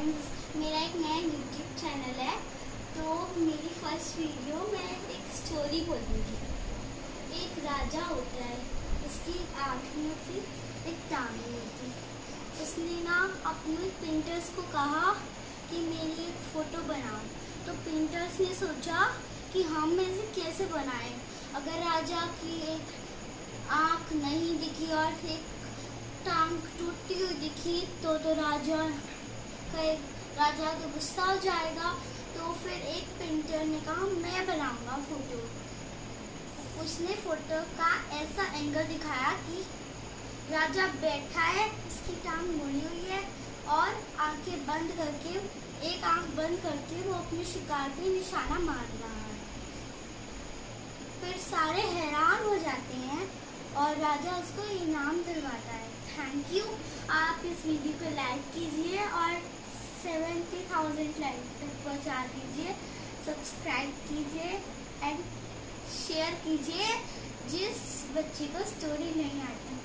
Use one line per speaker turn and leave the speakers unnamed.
मेरा एक नया यूट्यूब चैनल है तो मेरी फ़र्स्ट वीडियो में एक स्टोरी बोलूँगी। एक राजा होता है, उसकी आँख होती एक टांग होती उसने ना अपने पेंटर्स को कहा कि मेरी एक फ़ोटो बनाओ। तो पेंटर्स ने सोचा कि हम इसे कैसे बनाएँ? अगर राजा की एक आँख नहीं दिखी और एक टांग टूटती हुई दिखी तो तो राजा राजा को गुस्सा हो जाएगा तो फिर एक पेंटर ने कहा, मैं बनाऊँगा फ़ोटो उसने फ़ोटो का ऐसा एंगल दिखाया कि राजा बैठा है, उसकी टांग मुड़ी हुई है और आँखें बंद करके, एक आँख बंद करके वो अपने शिकार पे निशाना मार रहा है। फिर सारे हैरान हो जाते हैं और राजा उसको इनाम दिलवाता है। थैंक यू आप इस वीडियो को लाइक कीजिए। सेवेंटी थाउज़ेंड लाइक तक पहुँचा दीजिए सब्सक्राइब कीजिए एंड शेयर कीजिए, जिस बच्चे को स्टोरी नहीं आती।